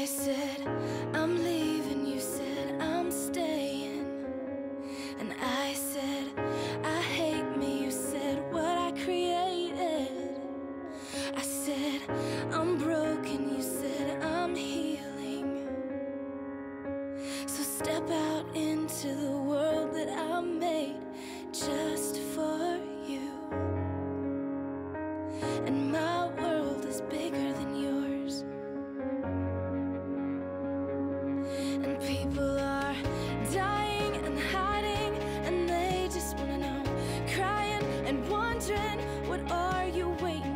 I said, I'm leaving, you said, I'm staying. And I said, I hate me, you said, what I created. I said, I'm broken, you said, I'm healing. So step out into the world that I made just for you. And my And people are dying and hiding, and they just wanna know. Crying and wondering, what are you waiting